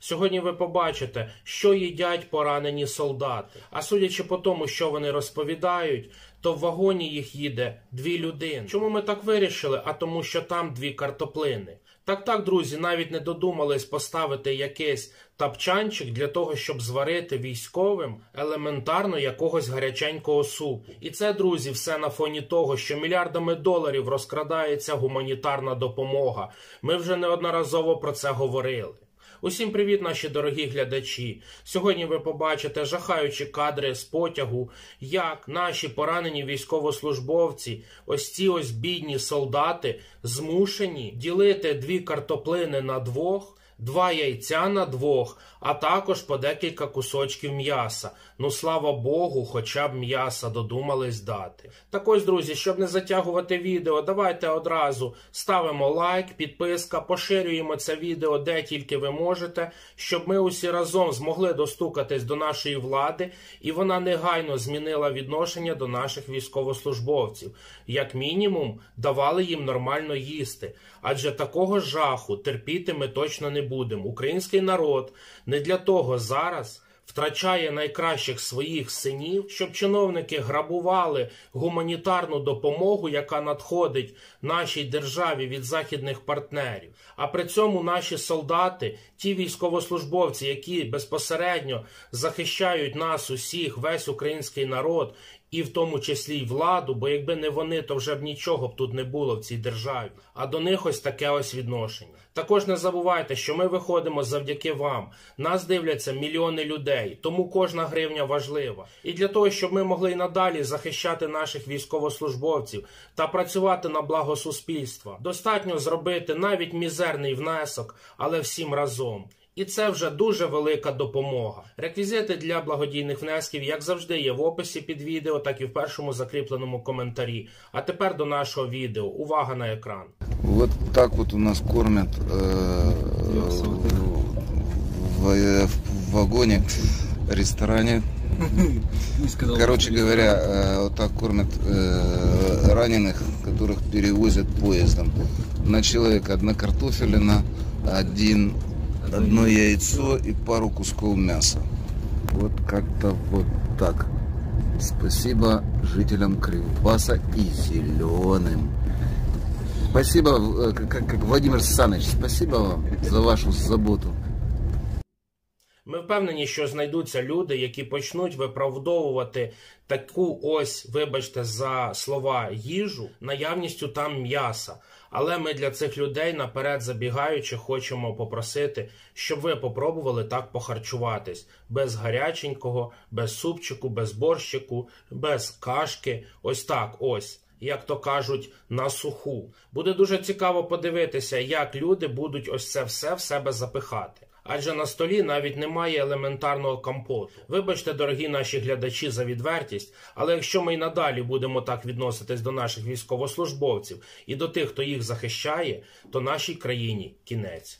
Сьогодні ви побачите, що їдять поранені солдати. А судячи по тому, що вони розповідають, то в вагоні їх їде дві людини. Чому ми так вирішили? А тому, що там дві картоплини. Так, так, друзі, навіть не додумались поставити якийсь тапчанчик для того, щоб зварити військовим елементарно якогось гаряченького супу. І це, друзі, все на фоні того, що мільярдами доларів розкрадається гуманітарна допомога. Ми вже неодноразово про це говорили. Усім привіт, наші дорогі глядачі! Сьогодні ви побачите жахаючі кадри з потягу, як наші поранені військовослужбовці, ось ці ось бідні солдати, змушені ділити дві картоплини на двох. Два яйця на двох, а також по декілька кусочків м'яса. Ну слава Богу, хоча б м'яса додумались дати. Так ось, друзі, щоб не затягувати відео, давайте одразу ставимо лайк, підписка, поширюємо це відео де тільки ви можете, щоб ми усі разом змогли достукатись до нашої влади, і вона негайно змінила відношення до наших військовослужбовців. Як мінімум, давали їм нормально їсти. Адже такого жаху терпіти ми точно не будемо. Український народ не для того зараз втрачає найкращих своїх синів, щоб чиновники грабували гуманітарну допомогу, яка надходить нашій державі від західних партнерів. А при цьому наші солдати, ті військовослужбовці, які безпосередньо захищають нас усіх, весь український народ. І в тому числі й владу, бо якби не вони, то вже б нічого б тут не було в цій державі. А до них ось таке ось відношення. Також не забувайте, що ми виходимо завдяки вам. Нас дивляться мільйони людей, тому кожна гривня важлива. І для того, щоб ми могли й надалі захищати наших військовослужбовців та працювати на благо суспільства, достатньо зробити навіть мізерний внесок, але всім разом. І це вже дуже велика допомога. Реквізити для благодійних внесків, як завжди, є в описі під відео, так і в першому закріпленому коментарі. А тепер до нашого відео. Увага на екран. Вот так вот у нас кормят э, в, в вагоне, ресторане. Короче говоря, э, вот так кормят э, раненых, которых перевозят поездом. На человека одна картофелина, один, одно яйцо и пару кусков мяса. Вот как-то вот так. Спасибо жителям Кривбаса и зеленым. Спасибо, э, как, как Владимир Саныч, спасибо вам за вашу заботу. Ми впевнені, що знайдуться люди, які почнуть виправдовувати таку ось, вибачте, за слова їжу, наявністю там м'яса. Але ми для цих людей наперед забігаючи, хочемо попросити, щоб ви попробували так похарчуватись без гаряченького, без супчику, без борщику, без кашки. Ось так, ось. Як то кажуть, на суху. Буде дуже цікаво подивитися, як люди будуть ось це все в себе запихати. Адже на столі навіть немає елементарного компоту. Вибачте, дорогі наші глядачі, за відвертість, але якщо ми й надалі будемо так відноситись до наших військовослужбовців і до тих, хто їх захищає, то нашій країні кінець.